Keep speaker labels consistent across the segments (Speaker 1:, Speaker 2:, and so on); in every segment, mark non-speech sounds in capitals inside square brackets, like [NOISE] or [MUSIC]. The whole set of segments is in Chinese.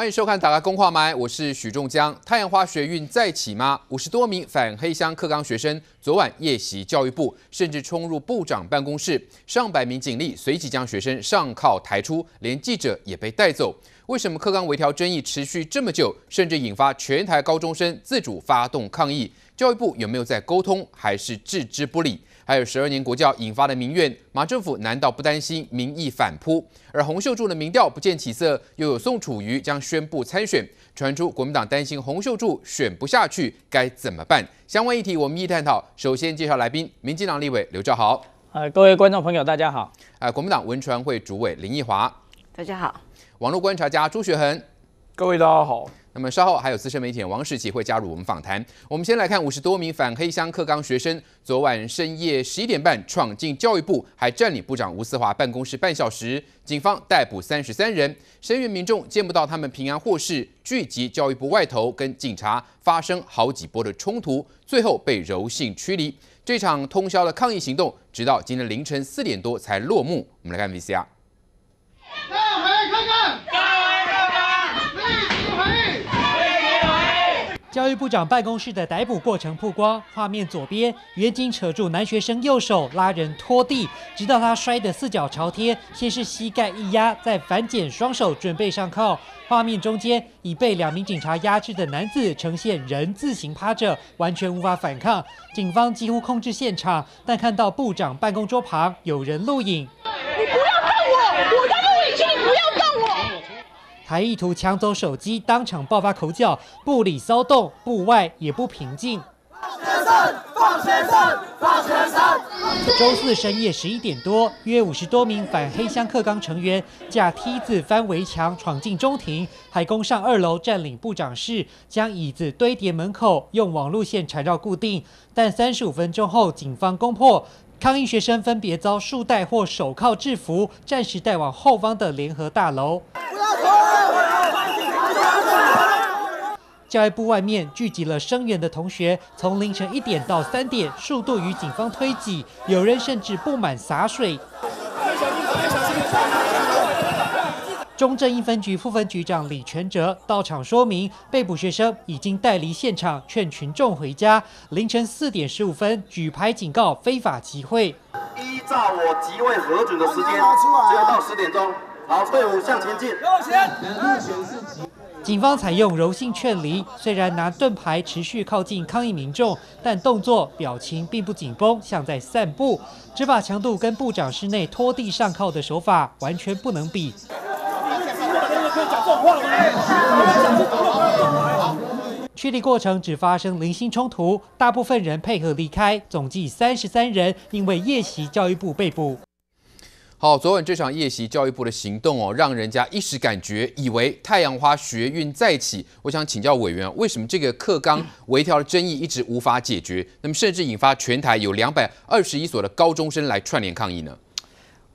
Speaker 1: 欢迎收看《打开公话麦》，我是许仲江。太阳花学运再起吗？五十多名反黑箱课纲学生昨晚夜袭教育部，甚至冲入部长办公室，上百名警力随即将学生上铐抬出，连记者也被带走。为什么课纲微调争议持续这么久，甚至引发全台高中生自主发动抗议？教育部有没有在沟通，还是置之不理？还有十二年国教引发的民怨，马政府难道不担心民意反扑？而洪秀柱的民调不见起色，又有宋楚瑜将宣布参选，传出国民党担心洪秀柱选不下去，该怎么办？相关议题我们一一探讨。首先介绍来宾，民进党立委刘兆豪，
Speaker 2: 呃，各位观众朋友，大家好。
Speaker 1: 呃，国民党文传会主委林奕华，
Speaker 3: 大家好。
Speaker 1: 网络观察家朱学恒，
Speaker 4: 各位大家好。
Speaker 1: 那么稍后还有资深媒体人王世奇会加入我们访谈。我们先来看五十多名反黑箱课纲学生昨晚深夜十一点半闯进教育部，还占领部长吴思华办公室半小时，警方逮捕三十三人。声援民众见不到他们平安获释，聚集教育部外头，跟警察发生好几波的冲突，最后被柔性驱离。这场通宵的抗议行动，直到今天凌晨四点多才落幕。我们来看 VCR。
Speaker 5: 教育部长办公室的逮捕过程曝光，画面左边，远警扯住男学生右手，拉人拖地，直到他摔得四脚朝天，先是膝盖一压，再反剪双手准备上铐。画面中间，已被两名警察压制的男子呈现人字形趴着，完全无法反抗。警方几乎控制现场，但看到部长办公桌旁有人录影。
Speaker 6: 你不要碰我，我在录影机，你不要动我。
Speaker 5: 还意图抢走手机，当场爆发口角，部里骚动，部外也不平静。周四深夜十一点多，约五十多名反黑箱克刚成员架梯子翻围墙闯进中庭，还攻上二楼占领部长室，将椅子堆叠门口，用网路线缠绕固定。但三十五分钟后，警方攻破，抗议学生分别遭束带或手铐制服，暂时带往后方的联合大楼。教育部外面聚集了声援的同学，从凌晨一点到三点，速度与警方推挤，有人甚至不满洒水。中正一分局副分局长李全哲到场说明，被捕学生已经带离现场，劝群众回家。凌晨四点十五分，举牌警告非法集会。
Speaker 7: 依照我集会核准的时间，只要到十点钟。好，队伍向前进。
Speaker 5: 警方采用柔性劝离，虽然拿盾牌持续靠近抗议民众，但动作表情并不紧绷，像在散步。执法强度跟部长室内拖地上铐的手法完全不能比。驱离过程只发生零星冲突，大部分人配合离开，总计三十三人因为夜袭教育部被捕。
Speaker 1: 好，昨晚这场夜袭教育部的行动哦，让人家一时感觉以为太阳花学运再起。我想请教委员，为什么这个课纲微调的争议一直无法解决？那么甚至引发全台有两百二十一所的高中生来串联抗议呢？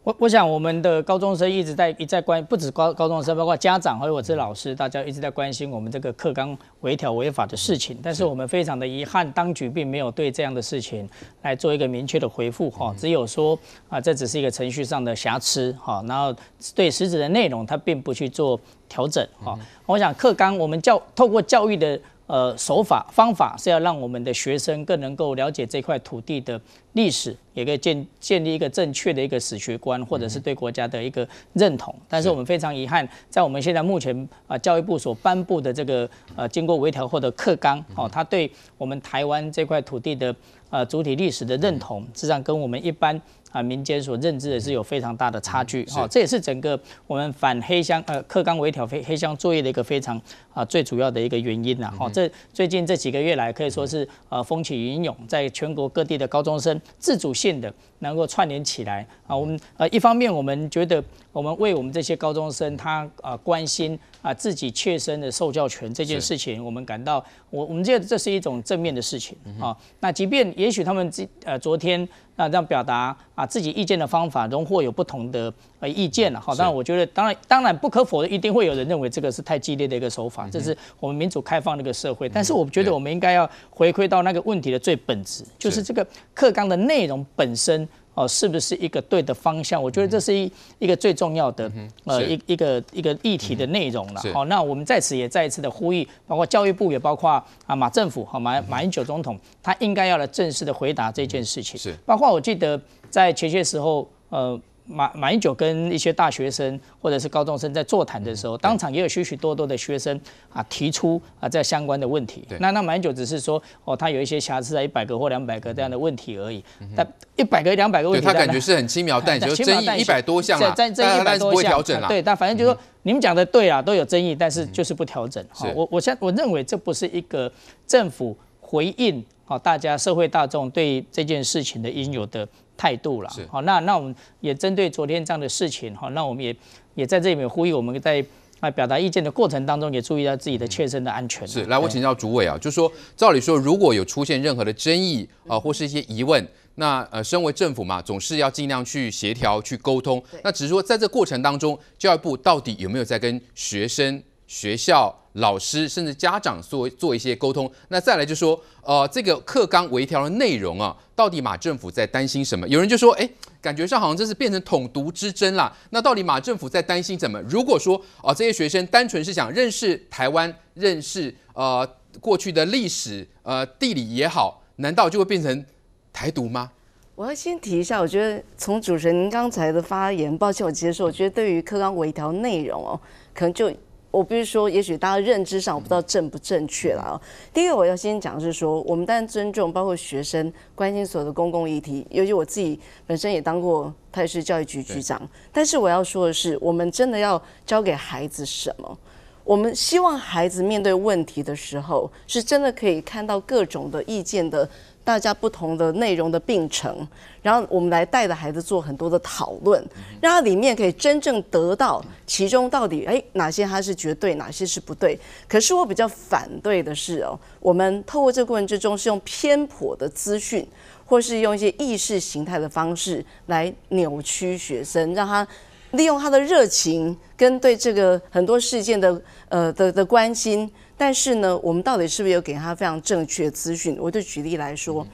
Speaker 2: 我我想我们的高中生一直在一在关，不止高高中生，包括家长还有我这老师，大家一直在关心我们这个课纲违条违法的事情。但是我们非常的遗憾，当局并没有对这样的事情来做一个明确的回复哈，只有说啊，这只是一个程序上的瑕疵哈，然后对实质的内容他并不去做调整哈。我想课纲我们教透过教育的。呃，手法方法是要让我们的学生更能够了解这块土地的历史，也可以建建立一个正确的一个史学观，或者是对国家的一个认同。但是我们非常遗憾，在我们现在目前啊教育部所颁布的这个呃经过微调后的课纲哦，它对我们台湾这块土地的呃主体历史的认同，实际上跟我们一般。啊，民间所认知的是有非常大的差距，哈，这也是整个我们反黑箱呃课纲微调黑黑箱作业的一个非常啊最主要的一个原因呐，哈，这最近这几个月来可以说是呃风起云涌，在全国各地的高中生自主性的能够串联起来。啊，我们呃一方面我们觉得我们为我们这些高中生他啊关心啊自己切身的受教权这件事情，我们感到我我们觉得这是一种正面的事情啊，那即便也许他们这呃昨天。那这样表达啊自己意见的方法，荣获有不同的呃意见了哈。当然，我觉得当然当然不可否认，一定会有人认为这个是太激烈的一个手法，这是我们民主开放的一个社会。但是，我觉得我们应该要回归到那个问题的最本质，就是这个课纲的内容本身。哦，是不是一个对的方向？我觉得这是一一个最重要的呃一一个一个议题的内容了。好，那我们在此也再一次的呼吁，包括教育部，也包括啊马政府和马马英九总统，他应该要来正式的回答这件事情。
Speaker 1: 是，
Speaker 2: 包括我记得在前些时候，呃。马马英九跟一些大学生或者是高中生在座谈的时候，当场也有许许多多的学生啊提出啊这相关的问题。那那马英九只是说哦，他有一些瑕疵在一百个或两百个这样的问题而已。但一百个两百个问题，
Speaker 1: 他感觉是很轻描淡写，争议一百多项啊，争争议一百多项，
Speaker 2: 对，但反正就是说你们讲的对啊，都有争议，但是就是不调整。好，我我现我认为这不是一个政府回应好大家社会大众对这件事情的应有的。态度了，好，那那我们也针对昨天这样的事情，哈，那我们也也在这里面呼吁，我们在啊表达意见的过程当中，也注意到自己的切身的安全。
Speaker 1: 是，来，我请教主委啊，就说照理说，如果有出现任何的争议啊，或是一些疑问，那呃，身为政府嘛，总是要尽量去协调、去沟通。那只是说，在这过程当中，教育部到底有没有在跟学生、学校？老师甚至家长做做一些沟通，那再来就说，呃，这个课纲微调的内容啊，到底马政府在担心什么？有人就说，哎，感觉上好像这是变成统独之争啦。那到底马政府在担心什么？如果说啊，这些学生单纯是想认识台湾、认识呃过去的历史、呃地理也好，难道就会变成台独吗？
Speaker 3: 我要先提一下，我觉得从主持人您刚才的发言，抱歉我接受，我觉得对于课纲微调内容哦，可能就。我必须说，也许大家认知上我不知道正不正确了啊。第一个我要先讲的是说，我们当然尊重包括学生关心所有的公共议题，尤其我自己本身也当过台市教育局局长。但是我要说的是，我们真的要教给孩子什么？我们希望孩子面对问题的时候，是真的可以看到各种的意见的。大家不同的内容的并成，然后我们来带着孩子做很多的讨论，让他里面可以真正得到其中到底哎哪些他是绝对，哪些是不对。可是我比较反对的是哦，我们透过这个过程之中是用偏颇的资讯，或是用一些意识形态的方式来扭曲学生，让他利用他的热情跟对这个很多事件的呃的的关心。但是呢，我们到底是不是有给他非常正确的资讯？我就举例来说，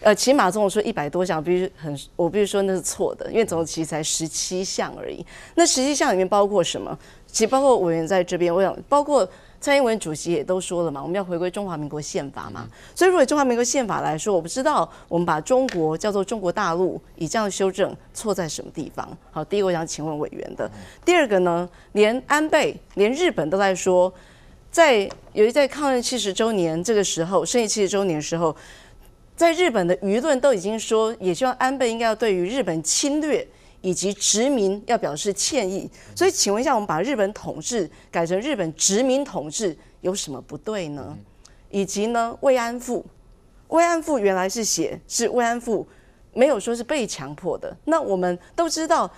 Speaker 3: 呃，起码总说一百多项，必须很，我必须说那是错的，因为总其实才十七项而已。那十七项里面包括什么？其实包括委员在这边，我想包括蔡英文主席也都说了嘛，我们要回归中华民国宪法嘛。所以，如果中华民国宪法来说，我不知道我们把中国叫做中国大陆，以这样修正错在什么地方？好，第一个我想请问委员的。第二个呢，连安倍、连日本都在说。在由于在抗日七十周年这个时候，胜利七十周年的时候，在日本的舆论都已经说，也希望安倍应该要对于日本侵略以及殖民要表示歉意。所以，请问一下，我们把日本统治改成日本殖民统治有什么不对呢？以及呢，慰安妇，慰安妇原来是写是慰安妇，没有说是被强迫的。那我们都知道，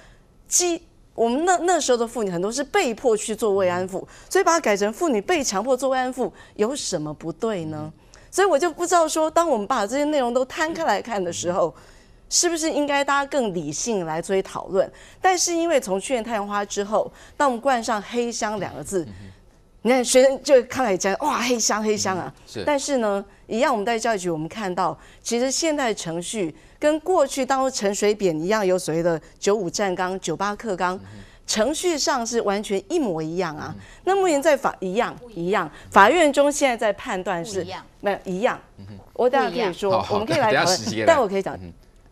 Speaker 3: 基。我们那那时候的妇女很多是被迫去做慰安妇，所以把它改成妇女被强迫做慰安妇有什么不对呢？所以我就不知道说，当我们把这些内容都摊开来看的时候，是不是应该大家更理性来做讨论？但是因为从去年太阳花之后，当我们冠上黑箱两个字，你看学生就慷慨讲哇黑箱黑箱啊，是。但是呢，一样我们在教育局我们看到，其实现在程序。跟过去当初陈水扁一样，有所谓的九五站纲、九八课纲，程序上是完全一模一样啊。那目前在法一样一样，法院中现在在判断是没有一样。我等下可以说，我们可以来讨论，但我可以讲。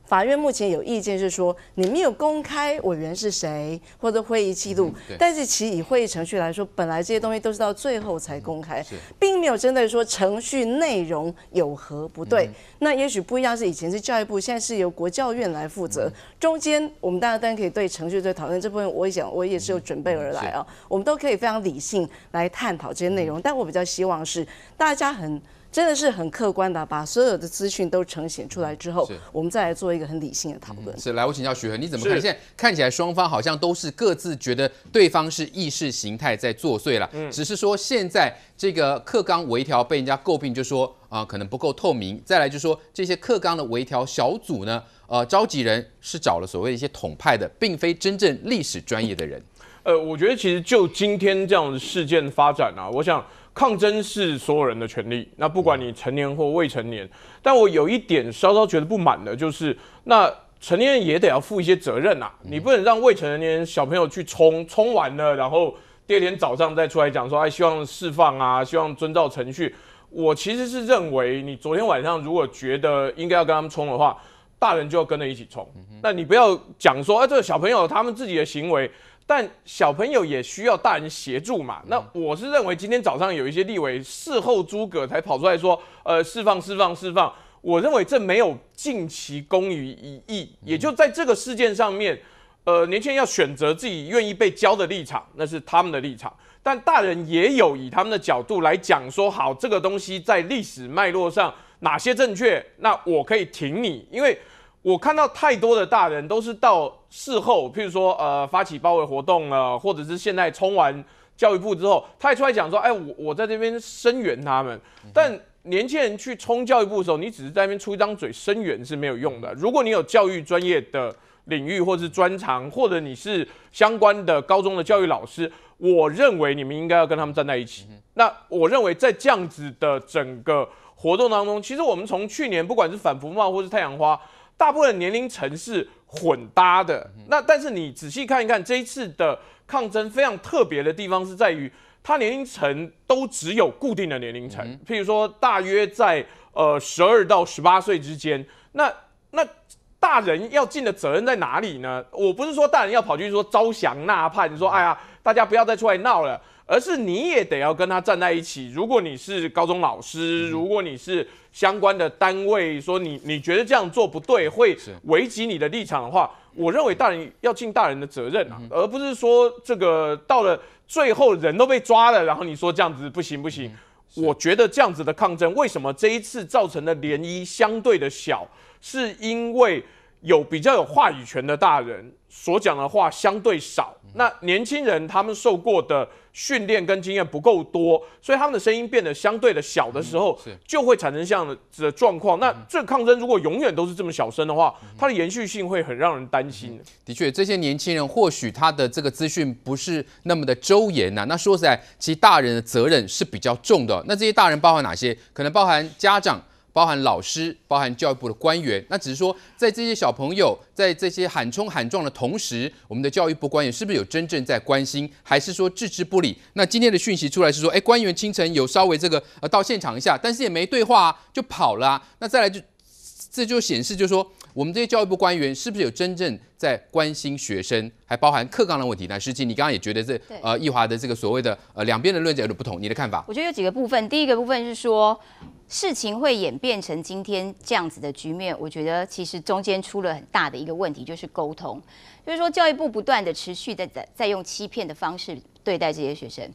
Speaker 3: 法院目前有意见是说，你没有公开委员是谁或者会议记录，但是其以会议程序来说，本来这些东西都是到最后才公开，并没有针对说程序内容有何不对。那也许不一样是以前是教育部，现在是由国教院来负责。中间我们大家当然可以对程序在讨论，这部分我也想我也是有准备而来啊，我们都可以非常理性来探讨这些内容。但我比较希望是大家很。真的是很客观的，把所有的资讯都呈现出来之后，我们再来做一个很理性的讨论。
Speaker 1: 是，来我请教徐恒，你怎么看？现在看起来双方好像都是各自觉得对方是意识形态在作祟了，只是说现在这个课纲微调被人家诟病，就说啊可能不够透明。再来就说这些课纲的微调小组呢，呃，召集人是找了所谓的一些统派的，并非真正历史专业的人。
Speaker 4: 呃，我觉得其实就今天这样的事件发展啊，我想。抗争是所有人的权利，那不管你成年或未成年。但我有一点稍稍觉得不满的，就是那成年人也得要负一些责任呐，你不能让未成年人小朋友去冲，冲完了，然后第二天早上再出来讲说，哎，希望释放啊，希望遵照程序。我其实是认为，你昨天晚上如果觉得应该要跟他们冲的话，大人就要跟着一起冲。那你不要讲说，哎，这个小朋友他们自己的行为，但小朋友也需要大人协助嘛。那我是认为，今天早上有一些立委事后诸葛才跑出来说，呃，释放、释放、释放。我认为这没有尽其功于一役，也就在这个事件上面，呃，年轻人要选择自己愿意被教的立场，那是他们的立场。但大人也有以他们的角度来讲说，好，这个东西在历史脉络上哪些正确，那我可以挺你，因为我看到太多的大人都是到事后，譬如说呃发起包围活动了，或者是现在冲完教育部之后，他也出来讲说，哎，我我在这边声援他们。但年轻人去冲教育部的时候，你只是在那边出一张嘴声援是没有用的。如果你有教育专业的领域，或是专长，或者你是相关的高中的教育老师。我认为你们应该要跟他们站在一起。那我认为在这样子的整个活动当中，其实我们从去年不管是反服贸或是太阳花，大部分年龄层是混搭的。那但是你仔细看一看这一次的抗争，非常特别的地方是在于，它年龄层都只有固定的年龄层，譬如说大约在呃十二到十八岁之间。那那大人要尽的责任在哪里呢？我不是说大人要跑去说招降纳叛，说哎呀。大家不要再出来闹了，而是你也得要跟他站在一起。如果你是高中老师，如果你是相关的单位，说你你觉得这样做不对，会危及你的立场的话，我认为大人要尽大人的责任啊，而不是说这个到了最后人都被抓了，然后你说这样子不行不行。我觉得这样子的抗争，为什么这一次造成的涟漪相对的小，是因为有比较有话语权的大人所讲的话相对少。那年轻人他们受过的训练跟经验不够多，所以他们的声音变得相对的小的时候，就会产生这样的的状况。那这个抗争如果永远都是这么小声的话，它的延续性会很让人担心。
Speaker 1: 的确，这些年轻人或许他的这个资讯不是那么的周延呐。那说实在，其实大人的责任是比较重的。那这些大人包含哪些？可能包含家长。包含老师，包含教育部的官员，那只是说，在这些小朋友在这些喊冲喊撞的同时，我们的教育部官员是不是有真正在关心，还是说置之不理？那今天的讯息出来是说，哎，官员清晨有稍微这个呃到现场一下，但是也没对话就跑了。那再来就这就显示，就是说我们这些教育部官员是不是有真正在关心学生，还包含课纲的问题？那实际你刚刚也觉得这呃易华的这个所谓的呃两边的论点有点不同，你的看法？
Speaker 8: 我觉得有几个部分，第一个部分是说。事情会演变成今天这样子的局面，我觉得其实中间出了很大的一个问题，就是沟通。就是说，教育部不断的持续的在在用欺骗的方式对待这些学生。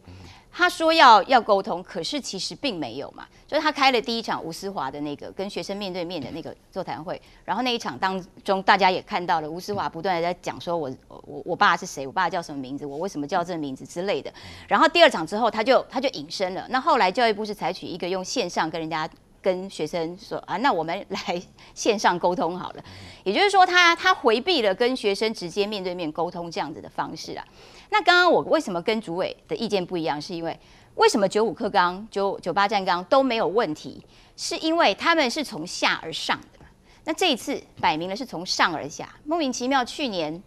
Speaker 8: 他说要要沟通，可是其实并没有嘛。就是他开了第一场吴思华的那个跟学生面对面的那个座谈会，然后那一场当中，大家也看到了吴思华不断的在讲说，我我我爸是谁，我爸叫什么名字，我为什么叫这个名字之类的。然后第二场之后，他就他就隐身了。那后来教育部是采取一个用线上跟人家跟学生说啊，那我们来线上沟通好了。也就是说，他他回避了跟学生直接面对面沟通这样子的方式啊。那刚刚我为什么跟主委的意见不一样？是因为为什么九五克钢、九九八站钢都没有问题？是因为他们是从下而上的。那这一次摆明了是从上而下，莫名其妙。去年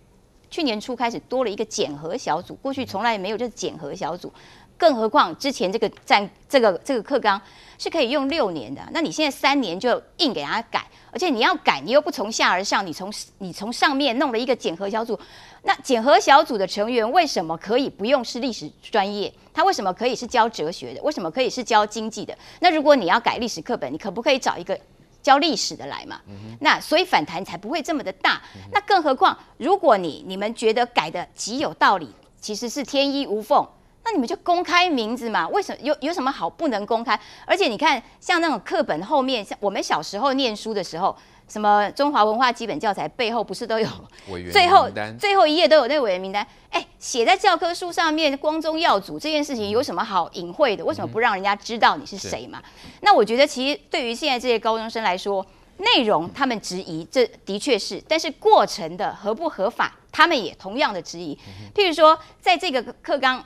Speaker 8: 去年初开始多了一个检核小组，过去从来没有就是检核小组，更何况之前这个站这个这个课纲是可以用六年的，那你现在三年就硬给他改，而且你要改，你又不从下而上，你从你从上面弄了一个检核小组。那检核小组的成员为什么可以不用是历史专业？他为什么可以是教哲学的？为什么可以是教经济的？那如果你要改历史课本，你可不可以找一个教历史的来嘛？那所以反弹才不会这么的大。那更何况，如果你你们觉得改的极有道理，其实是天衣无缝，那你们就公开名字嘛？为什么有有什么好不能公开？而且你看，像那种课本后面，像我们小时候念书的时候。什么中华文化基本教材背后不是都有 [LAUGHS] 最后最后一页都有那个委员名单？哎，写在教科书上面光宗耀祖这件事情有什么好隐晦的？为什么不让人家知道你是谁嘛？那我觉得其实对于现在这些高中生来说，内容他们质疑，这的确是，但是过程的合不合法，他们也同样的质疑。譬如说，在这个课纲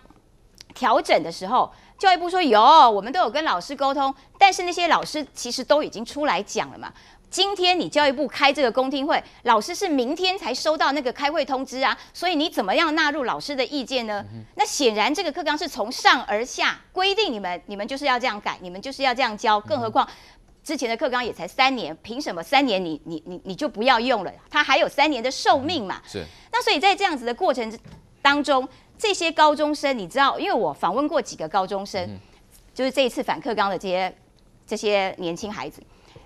Speaker 8: 调整的时候。教育部说有，我们都有跟老师沟通，但是那些老师其实都已经出来讲了嘛。今天你教育部开这个公听会，老师是明天才收到那个开会通知啊，所以你怎么样纳入老师的意见呢？那显然这个课纲是从上而下规定你们，你们就是要这样改，你们就是要这样教，更何况之前的课纲也才三年，凭什么三年你你你你就不要用了？它还有三年的寿命嘛？
Speaker 1: 是。
Speaker 8: 那所以在这样子的过程当中，这些高中生，你知道，因为我访问过几个高中生，就是这一次反课纲的这些这些年轻孩子。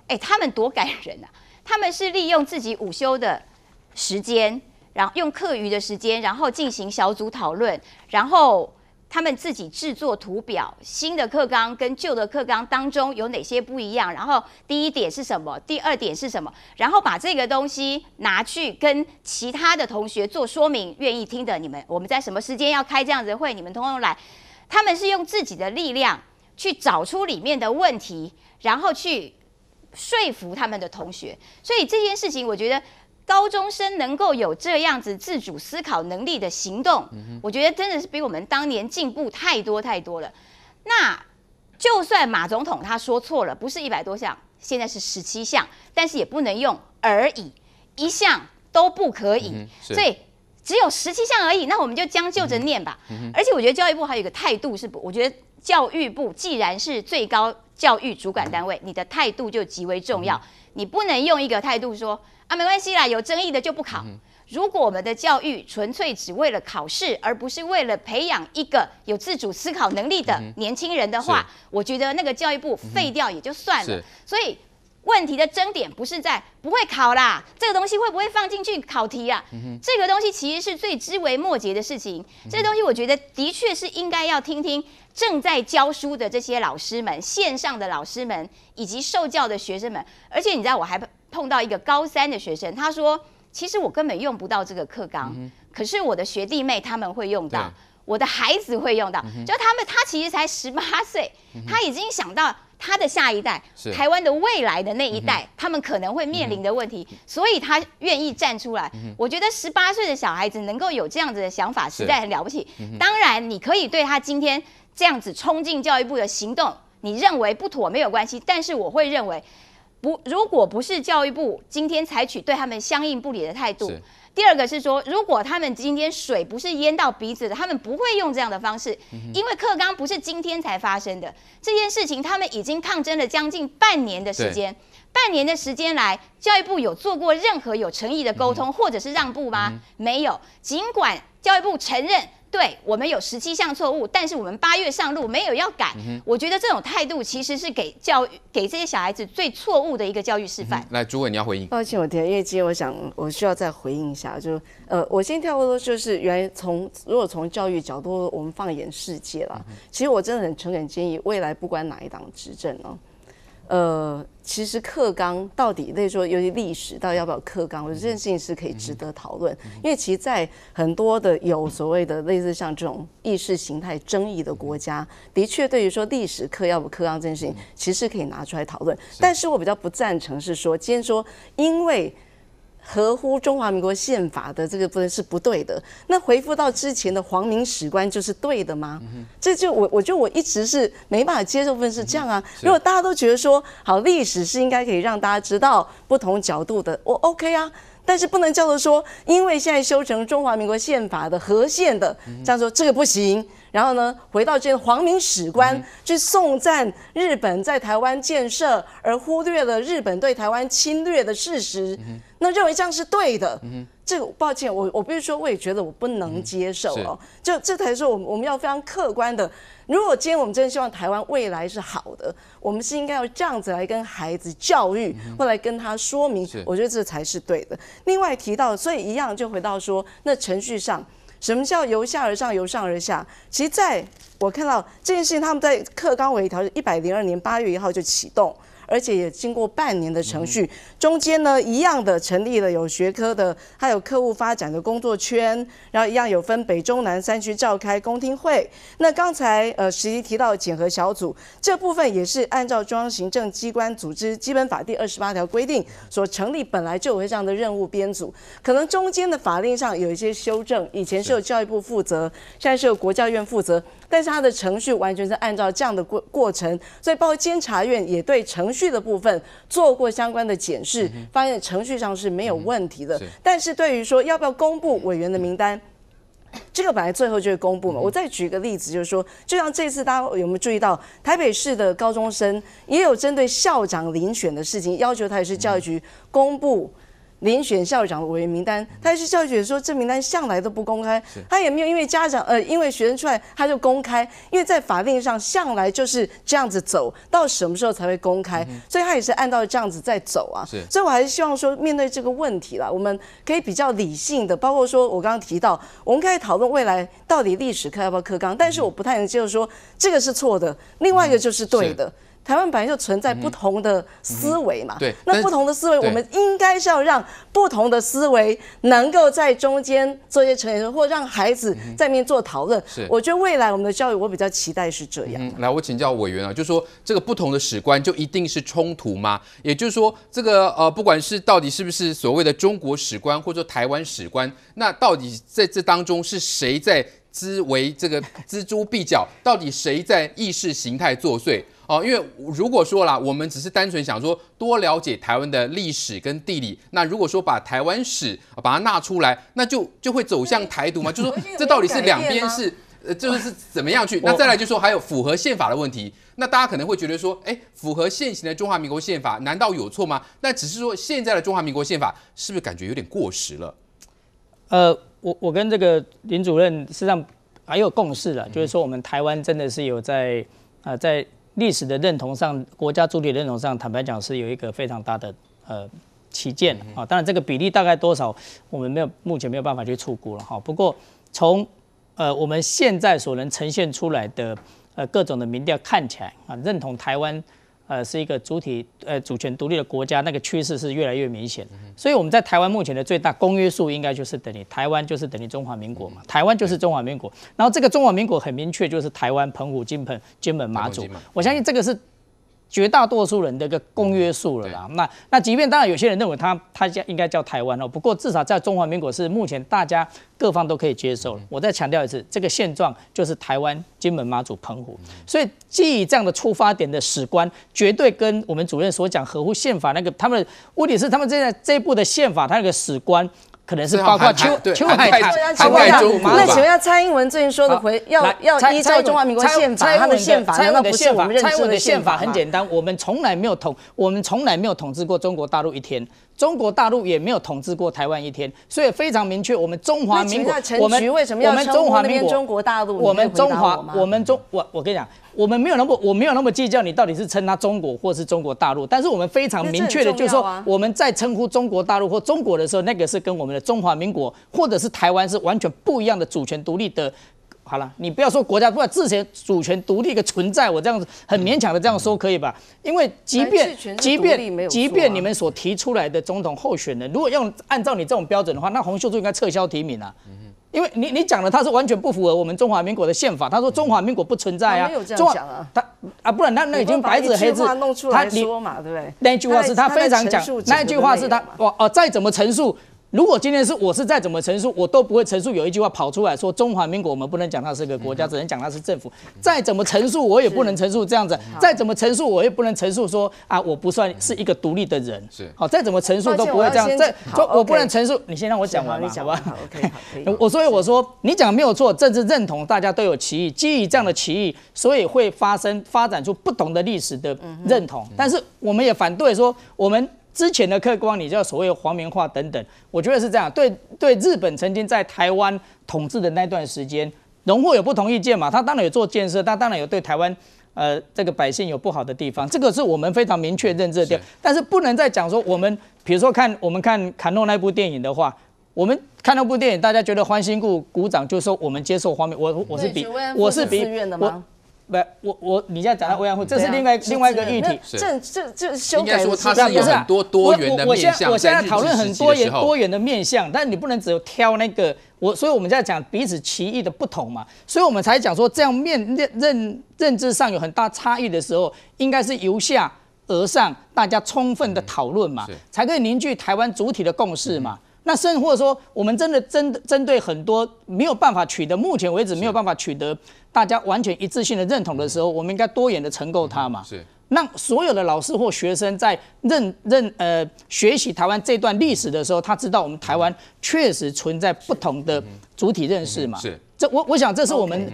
Speaker 8: 哎，他们多感人啊！他们是利用自己午休的时间，然后用课余的时间，然后进行小组讨论，然后他们自己制作图表，新的课纲跟旧的课纲当中有哪些不一样？然后第一点是什么？第二点是什么？然后把这个东西拿去跟其他的同学做说明，愿意听的你们，我们在什么时间要开这样子的会？你们通通来。他们是用自己的力量去找出里面的问题，然后去。说服他们的同学，所以这件事情，我觉得高中生能够有这样子自主思考能力的行动，我觉得真的是比我们当年进步太多太多了。那就算马总统他说错了，不是一百多项，现在是十七项，但是也不能用而已，一项都不可以。所以只有十七项而已，那我们就将就着念吧。而且我觉得教育部还有一个态度是，我觉得教育部既然是最高。教育主管单位，你的态度就极为重要。你不能用一个态度说啊，没关系啦，有争议的就不考。如果我们的教育纯粹只为了考试，而不是为了培养一个有自主思考能力的年轻人的话，我觉得那个教育部废掉也就算了。所以。问题的争点不是在不会考啦，这个东西会不会放进去考题啊？这个东西其实是最枝微末节的事情。这个东西我觉得的确是应该要听听正在教书的这些老师们、线上的老师们以及受教的学生们。而且你知道，我还碰到一个高三的学生，他说：“其实我根本用不到这个课纲，可是我的学弟妹他们会用到，我的孩子会用到。就他们，他其实才十八岁，他已经想到。”他的下一代，台湾的未来的那一代，他们可能会面临的问题，所以他愿意站出来。我觉得十八岁的小孩子能够有这样子的想法，实在很了不起。当然，你可以对他今天这样子冲进教育部的行动，你认为不妥没有关系。但是我会认为，不，如果不是教育部今天采取对他们相应不理的态度。第二个是说，如果他们今天水不是淹到鼻子的，他们不会用这样的方式，因为课纲不是今天才发生的这件事情，他们已经抗争了将近半年的时间，半年的时间来，教育部有做过任何有诚意的沟通或者是让步吗？没有，尽管教育部承认。对我们有十七项错误，但是我们八月上路没有要改。我觉得这种态度其实是给教育、给这些小孩子最错误的一个教育示范。
Speaker 1: 来，朱伟，你要回应？
Speaker 3: 抱歉，我听，因为今天我想我需要再回应一下，就呃，我先跳过，就是原来从如果从教育角度，我们放眼世界了，其实我真的很诚恳建议，未来不管哪一党执政呢。呃，其实课纲到底，那说尤其历史，到底要不要课纲，我觉得这件事情是可以值得讨论。因为其实，在很多的有所谓的类似像这种意识形态争议的国家，的确对于说历史课要不课纲这件事情，其实可以拿出来讨论。但是我比较不赞成是说，今天说因为。合乎中华民国宪法的这个部分是不对的。那回复到之前的皇民史观就是对的吗？这就我我觉得我一直是没办法接受，部分是这样啊。如果大家都觉得说好历史是应该可以让大家知道不同角度的，我 OK 啊。但是不能叫做说，因为现在修成中华民国宪法的和宪的，这样说这个不行。然后呢，回到这皇明史观去颂赞日本在台湾建设，而忽略了日本对台湾侵略的事实，那认为这样是对的。这个抱歉，我我必须说，我也觉得我不能接受哦。就这才是我们我们要非常客观的。如果今天我们真的希望台湾未来是好的，我们是应该要这样子来跟孩子教育，或来跟他说明。我觉得这才是对的。另外提到，所以一样就回到说，那程序上。什么叫由下而上，由上而下？其实在我看到这件事情，他们在课纲委调，一百零二年八月一号就启动。而且也经过半年的程序，中间呢一样的成立了有学科的，还有客户发展的工作圈，然后一样有分北中南三区召开公听会。那刚才呃实习提到检核小组这部分也是按照中央行政机关组织基本法第二十八条规定所成立，本来就有这样的任务编组，可能中间的法令上有一些修正，以前是由教育部负责，现在是由国教院负责，但是它的程序完全是按照这样的过过程，所以包括监察院也对程序。序的部分做过相关的检视，发现程序上是没有问题的。但是对于说要不要公布委员的名单，这个本来最后就会公布嘛。我再举个例子，就是说，就像这次大家有没有注意到，台北市的高中生也有针对校长遴选的事情，要求台北市教育局公布。遴选校长的委员名单，他是教育局说这名单向来都不公开，他也没有因为家长呃因为学生出来他就公开，因为在法令上向来就是这样子走到什么时候才会公开，所以他也是按照这样子在走啊。所以我还是希望说面对这个问题啦，我们可以比较理性的，包括说我刚刚提到，我们可以讨论未来到底历史课要不要课纲，但是我不太能接受说这个是错的，另外一个就是对的。台湾本来就存在不同的思维嘛，
Speaker 1: 对，
Speaker 3: 那不同的思维，我们应该是要让不同的思维能够在中间做一些成员，或让孩子在面做讨论。
Speaker 1: 是，
Speaker 3: 我觉得未来我们的教育，我比较期待是这样。
Speaker 1: 来，我请教委员啊，就说这个不同的史观就一定是冲突吗？也就是说，这个呃，不管是到底是不是所谓的中国史观，或者说台湾史观，那到底在这当中是谁在资为这个 [LAUGHS] 锱铢必较？到底谁在意识形态作祟？哦，因为如果说啦，我们只是单纯想说多了解台湾的历史跟地理，那如果说把台湾史把它纳出来，那就就会走向台独嘛？[LAUGHS] 就说这到底是两边是呃，就是是怎么样去？那再来就说还有符合宪法的问题，那大家可能会觉得说，哎，符合现行的中华民国宪法难道有错吗？那只是说现在的中华民国宪法是不是感觉有点过时了？
Speaker 2: 呃，我我跟这个林主任实际上还有共识了，就是说我们台湾真的是有在啊在。历史的认同上，国家主体认同上，坦白讲是有一个非常大的呃旗舰啊。当然，这个比例大概多少，我们没有目前没有办法去出估了哈。不过从呃我们现在所能呈现出来的呃各种的民调看起来啊，认同台湾。呃，是一个主体呃主权独立的国家，那个趋势是越来越明显。所以我们在台湾目前的最大公约数，应该就是等于台湾就是等于中华民国嘛，台湾就是中华民国。然后这个中华民国很明确就是台湾、澎湖、金盆、金门、马祖。我相信这个是。绝大多数人的一个公约数了啦。那那即便当然有些人认为他他叫应该叫台湾哦，不过至少在中华民国是目前大家各方都可以接受了。我再强调一次，这个现状就是台湾、金门、马祖、澎湖。所以基于这样的出发点的史观，绝对跟我们主任所讲合乎宪法那个他们问题是他们现在这一部的宪法，它那个史观。可能是包括秋秋海棠，
Speaker 3: 那请问一下蔡英文最近说的回要要依照中华民国宪法，他的宪法，难道不是我们认知的宪法？
Speaker 2: 很简单，我们从来没有统，我们从来没有统治过中国大陆一天，中国大陆也没有统治过台湾一天，所以非常明确，我们中华民国，我们我们中华民国，
Speaker 3: 中国大陆，
Speaker 2: 我们中华，我们中我我跟你讲。我们没有那么，我没有那么计较你到底是称它中国或是中国大陆，但是我们非常明确的就是说，我们在称呼中国大陆或中国的时候，那个是跟我们的中华民国或者是台湾是完全不一样的主权独立的。好了，你不要说国家，不管自前主权独立的存在，我这样子很勉强的这样说可以吧？因为即便即便即便你们所提出来的总统候选人，如果用按照你这种标准的话，那洪秀柱应该撤销提名啊。因为你你讲的他是完全不符合我们中华民国的宪法，他说中华民国不存在啊，
Speaker 3: 没有这样讲啊，他
Speaker 2: 啊不然那那已经白纸黑字
Speaker 3: 他说嘛，对不对？
Speaker 2: 那句话是他非常讲，那句话是他哦哦再怎么陈述。如果今天是我是再怎么陈述，我都不会陈述有一句话跑出来说中华民国，我们不能讲它是个国家，只能讲它是政府。再怎么陈述，我也不能陈述这样子。再怎么陈述，我也不能陈述说啊，我不算是一个独立的人。
Speaker 1: 是
Speaker 2: 好，再怎么陈述都不会这样。再说我不能陈述，你先让我讲完嘛，好吧
Speaker 3: ？OK，[LAUGHS]
Speaker 2: 我所以我说你讲没有错，政治认同大家都有歧义，基于这样的歧义，所以会发生发展出不同的历史的认同。但是我们也反对说我们。之前的客观，你叫所谓皇民化等等，我觉得是这样。对对，日本曾经在台湾统治的那段时间，荣获有不同意见嘛？他当然有做建设，他当然有对台湾呃这个百姓有不好的地方，这个是我们非常明确认知的点。但是不能再讲说我们，比如说看我们看卡诺那部电影的话，我们看那部电影，大家觉得欢欣鼓鼓掌，就说我们接受皇民，我我是比我是比我。不，我我你现在讲到慰安妇，这是另外另外一个议题。
Speaker 3: 这这这修改
Speaker 1: 说它是有很多多元的面向。
Speaker 2: 我现在讨论很多元多元的面向，但你不能只有挑那个我，所以我们在讲彼此歧义的不同嘛，所以我们才讲说这样面认认认知上有很大差异的时候，应该是由下而上，大家充分的讨论嘛，才可以凝聚台湾主体的共识嘛。那甚或者说，我们真的针针对很多没有办法取得，目前为止没有办法取得大家完全一致性的认同的时候，我们应该多元的承构它嘛。
Speaker 1: 是。
Speaker 2: 让所有的老师或学生在认认呃学习台湾这段历史的时候，他知道我们台湾确实存在不同的主体认识嘛。
Speaker 1: 是，
Speaker 2: 这我我想这是我们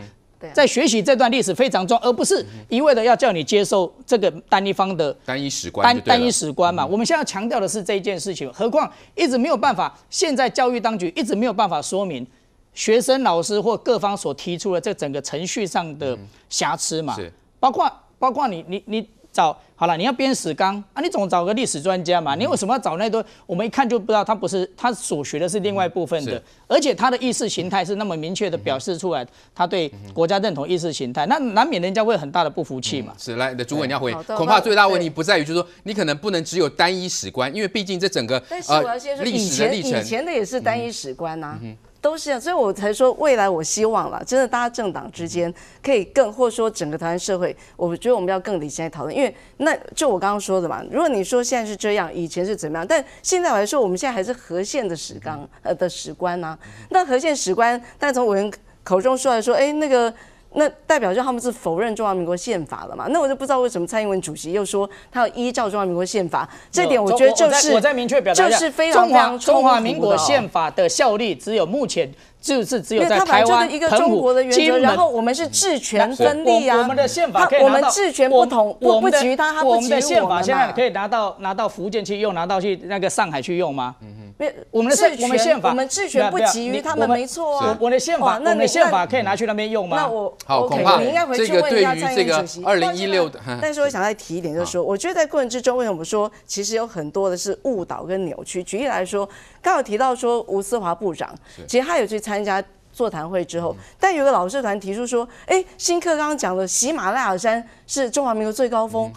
Speaker 2: 在学习这段历史非常重要，而不是一味的要叫你接受这个单一方的
Speaker 1: 单一史观
Speaker 2: 单单一史观嘛。我们现在强调的是这一件事情，何况一直没有办法，现在教育当局一直没有办法说明学生、老师或各方所提出的这整个程序上的瑕疵嘛。
Speaker 1: 是，
Speaker 2: 包括包括你你你。找好了，你要编史纲啊，你总找个历史专家嘛。你为什么要找那堆？我们一看就不知道他不是他所学的是另外一部分的，而且他的意识形态是那么明确的表示出来，他对国家认同意识形态，那难免人家会很大的不服气嘛。
Speaker 1: 是来的主委你要回，恐怕最大问题不在于就是说你可能不能只有单一史观，因为毕竟这整个
Speaker 3: 呃历史的历程，以前的也是单一史观呐。都是这样，所以我才说未来我希望了，真的大家政党之间可以更，或者说整个台湾社会，我觉得我们要更理性来讨论。因为那就我刚刚说的嘛，如果你说现在是这样，以前是怎么样，但现在来说，我们现在还是和宪的史纲呃的史观呐。那和宪史观，但从委员口中说来说，哎，那个。那代表就他们是否认中华民国宪法了嘛？那我就不知道为什么蔡英文主席又说他要依照中华民国宪法，这点我觉得就是
Speaker 2: 我在明确表达
Speaker 3: 就是非常非常
Speaker 2: 中华民国宪法的效力只有目前。就是只有在台湾、
Speaker 3: 一个中国的原则，然后我们是治权分立啊。
Speaker 2: 我们的宪法可以
Speaker 3: 我们治权不同，不不给予他，他不
Speaker 2: 给予我们的宪法现在可以拿到拿到福建去用，拿到去那个上海去用吗？嗯
Speaker 3: 哼，我们的我们宪法，我们治权不给予他们，没错啊。
Speaker 2: 我的宪法，我的宪法可以拿去那边用吗？
Speaker 3: 那我
Speaker 1: 好，恐怕这个对于这个二零一六的，
Speaker 3: 但是我想再提一点，就是说，我觉得在过程之中，为什么说其实有很多的是误导跟扭曲？举例来说，刚有提到说吴思华部长，其实他有去参加。座谈会之后，但有个老社团提出说：“哎，新课刚刚讲的喜马拉雅山是中华民国最高峰，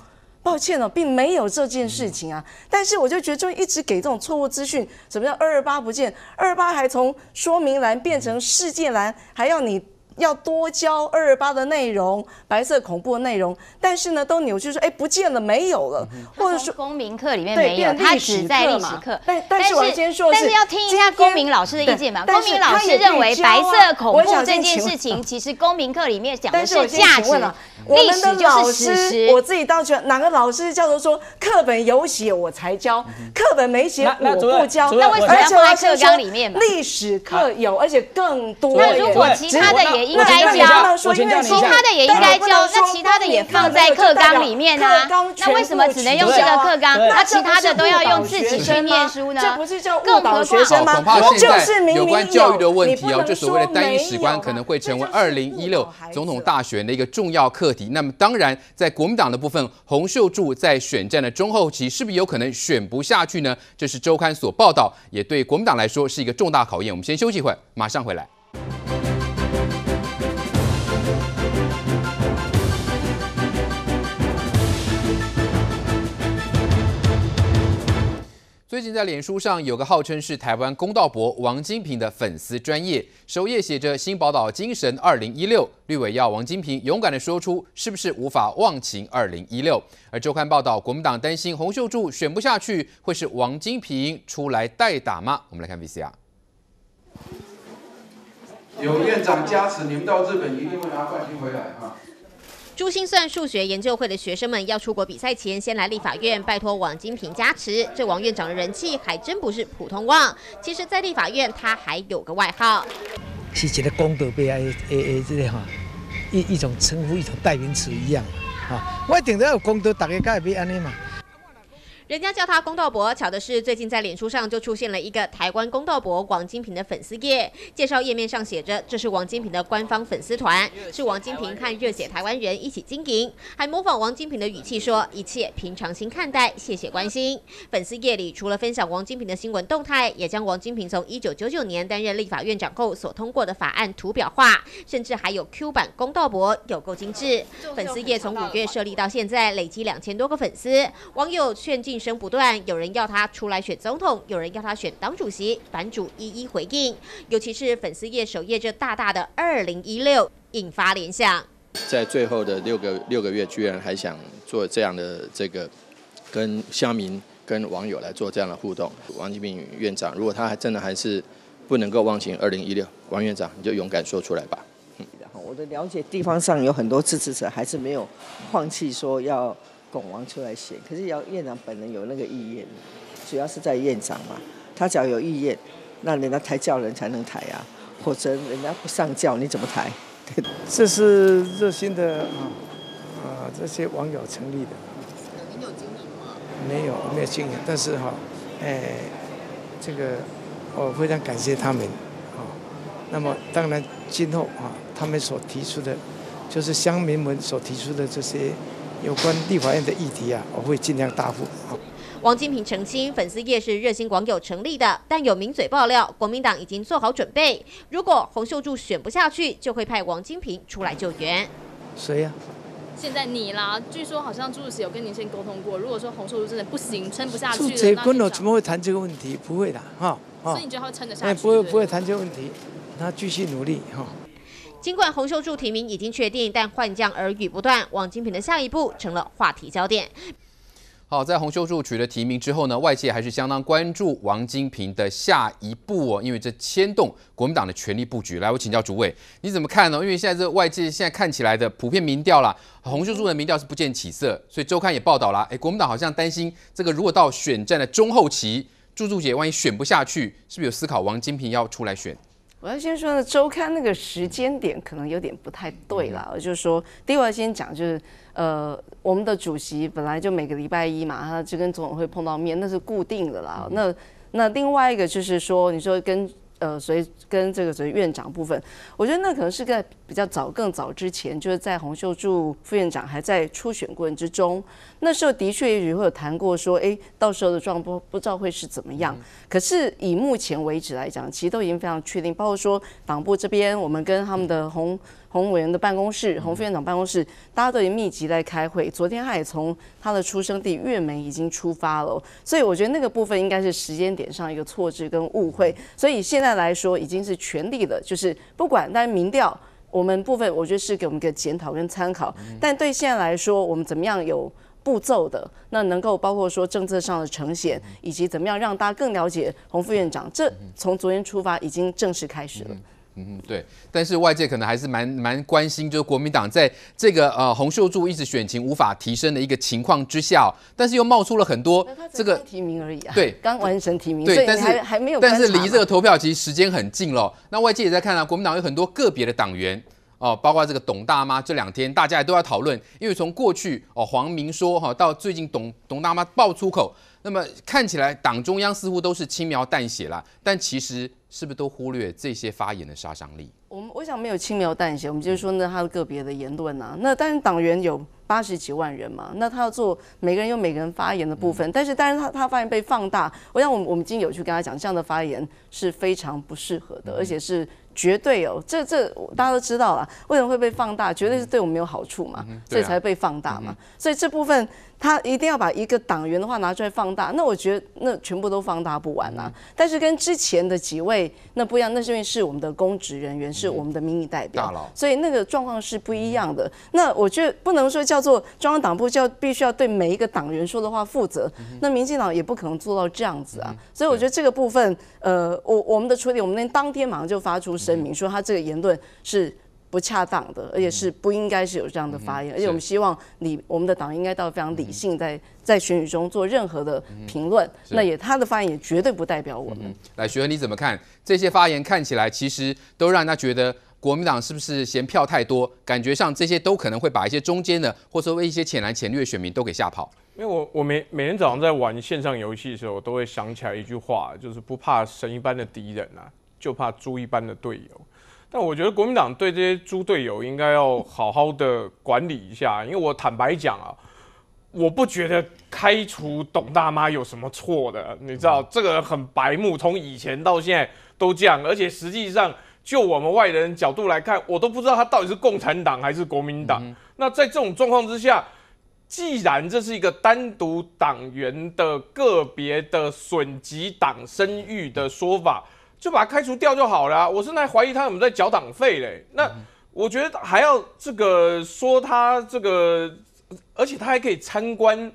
Speaker 3: 抱歉了，并没有这件事情啊。”但是我就觉得，就一直给这种错误资讯，什么叫二二八不见？二二八还从说明栏变成事件栏，还要你。要多教二二八的内容，白色恐怖的内容，但是呢，都扭曲说，哎，不见了，没有了，
Speaker 8: 或者说公民课里面没有，他只在历史课。
Speaker 3: 但但是我先说，
Speaker 8: 但是要听一下公民老师的意见嘛。公民老师认为白色恐怖这件事情，其实公民课里面讲的是价值，历史就是史实。
Speaker 3: 我自己当觉哪个老师叫做说课本有写我才教，课本没写我不教。
Speaker 8: 那为什么要放在课纲里面？
Speaker 3: 历史课有，而且更多。
Speaker 8: 那如果其他的也。应该教，其他的也应该教，那其他的也放在课纲里面啊。那为什么只能用这个课纲？那其他的都要用自己去念书呢？
Speaker 3: 这不是叫误导学生吗？
Speaker 1: 恐怕现在有关教育的问题哦，就所谓的单一史观可能会成为二零一六总统大选的一个重要课题。那么当然，在国民党的部分，洪秀柱在选战的中后期是不是有可能选不下去呢？这是周刊所报道，也对国民党来说是一个重大考验。我们先休息一会儿，马上回来。最近在脸书上有个号称是台湾公道伯王金平的粉丝专业，首页写着“新宝岛精神二零一六”，绿委要王金平勇敢的说出是不是无法忘情二零一六。而周刊报道，国民党担心洪秀柱选不下去，会是王金平出来代打吗？我们来看 VCR。
Speaker 9: 有院长加持，你们到日本一定会拿冠军回来哈。
Speaker 10: 珠心算数学研究会的学生们要出国比赛前，先来立法院拜托王金平加持。这王院长的人气还真不是普通旺。其实，在立法院他还有个外号，
Speaker 11: 是一个功德碑啊，诶诶，这个哈，一一种称呼，一种代名词一样啊。我一定都要功德，大家该会安尼嘛。
Speaker 10: 人家叫他公道伯，巧的是，最近在脸书上就出现了一个台湾公道伯王金平的粉丝页，介绍页面上写着：“这是王金平的官方粉丝团，是王金平和热血台湾人一起经营。”还模仿王金平的语气说：“一切平常心看待，谢谢关心。”粉丝页里除了分享王金平的新闻动态，也将王金平从一九九九年担任立法院长后所通过的法案图表化，甚至还有 Q 版公道伯，有够精致。粉丝页从五月设立到现在，累积两千多个粉丝，网友劝进。声不断，有人要他出来选总统，有人要他选党主席，版主一一回应。尤其是粉丝页首页这大大的“二零一六”，引发联想。
Speaker 12: 在最后的六个六个月，居然还想做这样的这个，跟乡民、跟网友来做这样的互动。王金平院长，如果他还真的还是不能够忘情二零一六，王院长你就勇敢说出来吧。
Speaker 13: 然后我的了解，地方上有很多支持者还是没有放弃说要。拱王出来选，可是要院长本人有那个意愿，主要是在院长嘛，他只要有意愿，那人家抬轿人才能抬啊，否则人家不上轿你怎么抬？[LAUGHS]
Speaker 11: 这是热心的啊啊这些网友成立的。
Speaker 10: 您有经营吗？
Speaker 11: 没有，没有经营，但是哈，哎，这个我非常感谢他们啊。那么当然今后啊，他们所提出的，就是乡民们所提出的这些有关立法院的议题啊，我会尽量答复啊。
Speaker 10: 王金平澄清，粉丝页是热心网友成立的，但有名嘴爆料，国民党已经做好准备，如果洪秀柱选不下去，就会派王金平出来救援。
Speaker 11: 谁呀、
Speaker 14: 现在你啦，据说好像朱主席有跟您先沟通过，如果说洪秀柱真的不行，撑不下去
Speaker 11: 住
Speaker 14: 了，那
Speaker 11: 结婚了怎么会谈这个问题？不会的哈。
Speaker 14: 所以你觉得他会撑得下
Speaker 11: 哎，
Speaker 14: 去？
Speaker 11: 不会不会谈这个问题，他继续努力哈。
Speaker 10: 尽管洪秀柱提名已经确定，但换将耳语不断，王金平的下一步成了话题焦点。
Speaker 1: 好，在洪秀柱取得提名之后呢，外界还是相当关注王金平的下一步哦，因为这牵动国民党的权力布局。来，我请教主委，你怎么看呢？因为现在这外界现在看起来的普遍民调啦，洪秀柱的民调是不见起色，所以周刊也报道啦，哎，国民党好像担心这个如果到选战的中后期，柱柱姐万一选不下去，是不是有思考王金平要出来选？
Speaker 3: 我要先说呢，周刊那个时间点可能有点不太对啦。我就是说，第一我要先讲，就是呃，我们的主席本来就每个礼拜一嘛，他就跟总统会碰到面，那是固定的啦。那那另外一个就是说，你说跟呃，所以跟这个所谓院长部分，我觉得那可能是在比较早、更早之前，就是在洪秀柱副院长还在初选过程之中，那时候的确也许会有谈过说，哎，到时候的状况不知道会是怎么样。可是以目前为止来讲，其实都已经非常确定，包括说党部这边，我们跟他们的洪洪委员的办公室、洪副院长办公室，大家都密集在开会。昨天他也从他的出生地月梅已经出发了，所以我觉得那个部分应该是时间点上一个错置跟误会。所以现在来说，已经是全力的，就是不管，但民调。我们部分我觉得是给我们一个检讨跟参考，但对现在来说，我们怎么样有步骤的，那能够包括说政策上的呈现，以及怎么样让大家更了解洪副院长，这从昨天出发已经正式开始了。
Speaker 1: 嗯，对，但是外界可能还是蛮蛮关心，就是国民党在这个呃洪秀柱一直选情无法提升的一个情况之下、哦，但是又冒出了很多这个
Speaker 3: 提名而已啊，
Speaker 1: 对，
Speaker 3: 刚完成提名，所
Speaker 1: 对，
Speaker 3: 以
Speaker 1: 但是
Speaker 3: 还还没有，
Speaker 1: 但是离这个投票其实时间很近了。那外界也在看啊，国民党有很多个别的党员哦，包括这个董大妈，这两天大家也都在讨论，因为从过去哦黄明说哈、到最近董董大妈爆粗口，那么看起来党中央似乎都是轻描淡写啦，但其实是不是都忽略这些发言的杀伤力？
Speaker 3: 我们我想没有轻描淡写，我们就是说呢，他的个别的言论啊，那当然党员有八十几万人嘛，那他要做每个人有每个人发言的部分，但是当然他他发言被放大，我想我们我们今天有去跟他讲，这样的发言是非常不适合的，而且是绝对有，这这大家都知道了，为什么会被放大？绝对是对我们有好处嘛，所以才会被放大嘛，所以这部分他一定要把一个党员的话拿出来放大，那我觉得那全部都放大不完啊。但是跟之前的几位那不一样，那是因为是我们的公职人员，是我们的民意代表，所以那个状况是不一样的。那我觉得不能说叫做中央党部就要必须要对每一个党员说的话负责，那民进党也不可能做到这样子啊。所以我觉得这个部分，呃，我我们的处理，我们那当天马上就发出声明，说他这个言论是。不恰当的，而且是不应该是有这样的发言，而且我们希望你我们的党应该到非常理性在，在选举中做任何的评论。那也他的发言也绝对不代表我们。
Speaker 1: 来，学文你怎么看这些发言？看起来其实都让人家觉得国民党是不是嫌票太多？感觉上这些都可能会把一些中间的，或者说一些浅蓝浅绿的选民都给吓跑。
Speaker 4: 因为我我每每天早上在玩线上游戏的时候，我都会想起来一句话，就是不怕神一般的敌人啊，就怕猪一般的队友。但我觉得国民党对这些猪队友应该要好好的管理一下，因为我坦白讲啊，我不觉得开除董大妈有什么错的，你知道这个很白目，从以前到现在都这样，而且实际上就我们外人角度来看，我都不知道他到底是共产党还是国民党。那在这种状况之下，既然这是一个单独党员的个别的损及党声誉的说法。就把他开除掉就好了、啊。我现在怀疑他有没有在缴党费嘞。那我觉得还要这个说他这个，而且他还可以参观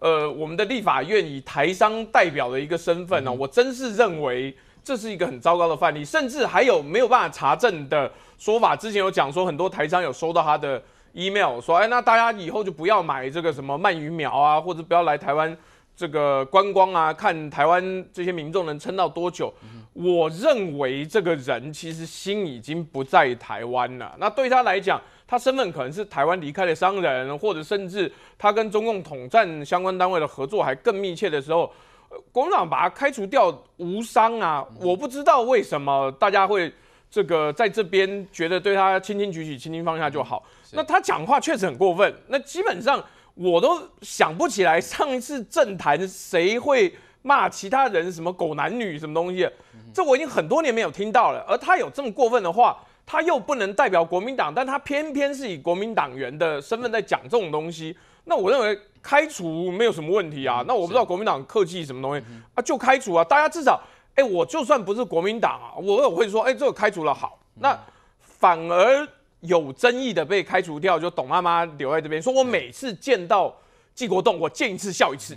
Speaker 4: 呃我们的立法院以台商代表的一个身份呢、哦。我真是认为这是一个很糟糕的范例，甚至还有没有办法查证的说法。之前有讲说很多台商有收到他的 email 说，哎，那大家以后就不要买这个什么鳗鱼苗啊，或者不要来台湾这个观光啊，看台湾这些民众能撑到多久。我认为这个人其实心已经不在台湾了。那对他来讲，他身份可能是台湾离开的商人，或者甚至他跟中共统战相关单位的合作还更密切的时候，国民党把他开除掉无伤啊。我不知道为什么大家会这个在这边觉得对他轻轻举起、轻轻放下就好。那他讲话确实很过分。那基本上我都想不起来上一次政坛谁会骂其他人什么狗男女什么东西。这我已经很多年没有听到了，而他有这么过分的话，他又不能代表国民党，但他偏偏是以国民党员的身份在讲这种东西，那我认为开除没有什么问题啊。那我不知道国民党客气什么东西啊，就开除啊。大家至少，哎，我就算不是国民党啊，我也会说，哎，这个开除了好。那反而有争议的被开除掉，就董妈妈留在这边，说我每次见到季国栋，我见一次笑一次。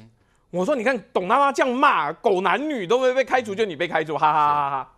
Speaker 4: 我说，你看董大妈这样骂狗男女都会被开除，就你被开除，哈哈哈哈！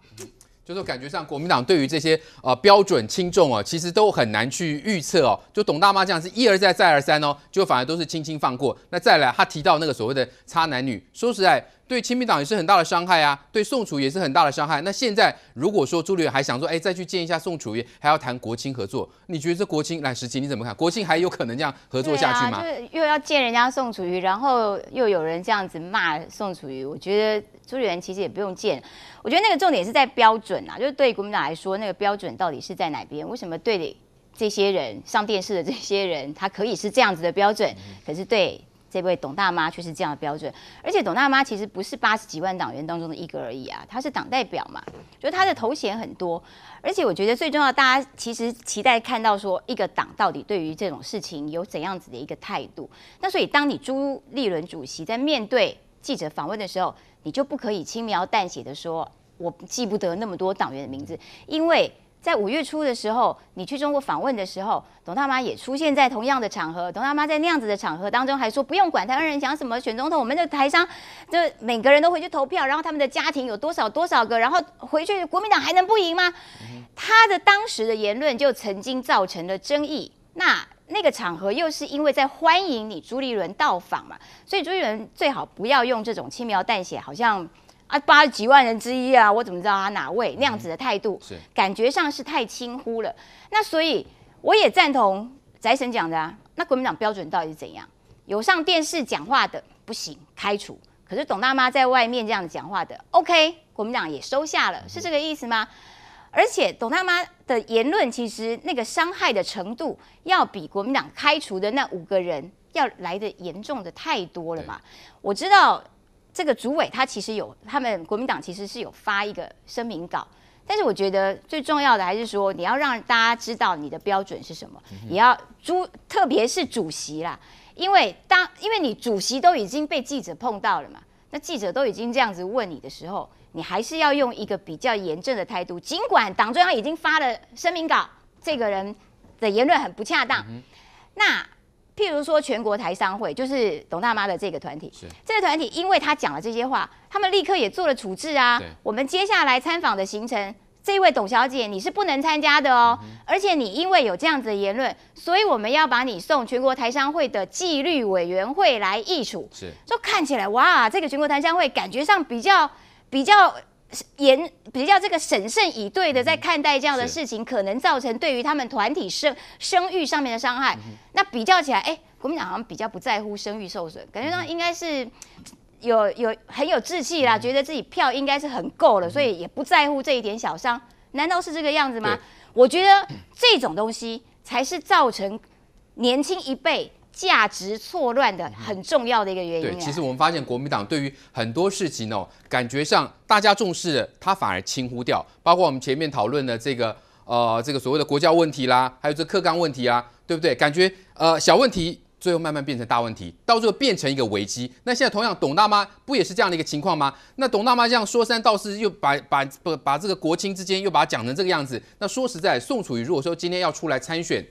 Speaker 1: 就是感觉上国民党对于这些呃标准轻重哦，其实都很难去预测哦。就董大妈这样是一而再再而三哦，就反而都是轻轻放过。那再来，他提到那个所谓的差男女，说实在。对亲民党也是很大的伤害啊，对宋楚瑜也是很大的伤害。那现在如果说朱立伦还想说，哎，再去见一下宋楚瑜，还要谈国青合作，你觉得这国青来时期你怎么看？国青还有可能这样合作下去吗？
Speaker 8: 就是又要见人家宋楚瑜，然后又有人这样子骂宋楚瑜，我觉得朱立伦其实也不用见。我觉得那个重点是在标准啊，就是对国民党来说，那个标准到底是在哪边？为什么对这些人上电视的这些人，他可以是这样子的标准，可是对？这位董大妈却是这样的标准，而且董大妈其实不是八十几万党员当中的一个而已啊，她是党代表嘛，就她的头衔很多，而且我觉得最重要，大家其实期待看到说一个党到底对于这种事情有怎样子的一个态度。那所以当你朱立伦主席在面对记者访问的时候，你就不可以轻描淡写的说，我记不得那么多党员的名字，因为。在五月初的时候，你去中国访问的时候，董大妈也出现在同样的场合。董大妈在那样子的场合当中，还说不用管台湾人讲什么，选总统，我们的台商就每个人都回去投票，然后他们的家庭有多少多少个，然后回去国民党还能不赢吗？他的当时的言论就曾经造成了争议。那那个场合又是因为在欢迎你朱立伦到访嘛，所以朱立伦最好不要用这种轻描淡写，好像。啊，八十几万人之一啊，我怎么知道他哪位？那样子的态度，是感觉上是太轻忽了。那所以我也赞同翟神讲的啊。那国民党标准到底是怎样？有上电视讲话的不行，开除。可是董大妈在外面这样子讲话的，OK，国民党也收下了，是这个意思吗？而且董大妈的言论，其实那个伤害的程度，要比国民党开除的那五个人要来的严重的太多了嘛。我知道。这个主委他其实有，他们国民党其实是有发一个声明稿，但是我觉得最重要的还是说，你要让大家知道你的标准是什么，也要主，特别是主席啦，因为当因为你主席都已经被记者碰到了嘛，那记者都已经这样子问你的时候，你还是要用一个比较严正的态度，尽管党中央已经发了声明稿，这个人的言论很不恰当，那。譬如说，全国台商会就是董大妈的这个团体，这个团体因为他讲了这些话，他们立刻也做了处置啊。我们接下来参访的行程，这位董小姐你是不能参加的哦。而且你因为有这样子的言论，所以我们要把你送全国台商会的纪律委员会来议处。是，就看起来哇，这个全国台商会感觉上比较比较。严比较这个审慎以对的在看待这样的事情，可能造成对于他们团体生声誉上面的伤害。那比较起来，哎，国民党好像比较不在乎声誉受损，感觉上应该是有有很有志气啦，觉得自己票应该是很够了，所以也不在乎这一点小伤。难道是这个样子吗？我觉得这种东西才是造成年轻一辈。价值错乱的很重要的一个原因。
Speaker 1: 对，其实我们发现国民党对于很多事情哦，感觉上大家重视的，他反而轻忽掉。包括我们前面讨论的这个呃，这个所谓的国教问题啦，还有这课纲问题啊，对不对？感觉呃小问题最后慢慢变成大问题，到最后变成一个危机。那现在同样，董大妈不也是这样的一个情况吗？那董大妈这样说三道四，又把把不把这个国青之间又把它讲成这个样子。那说实在，宋楚瑜如果说今天要出来参选，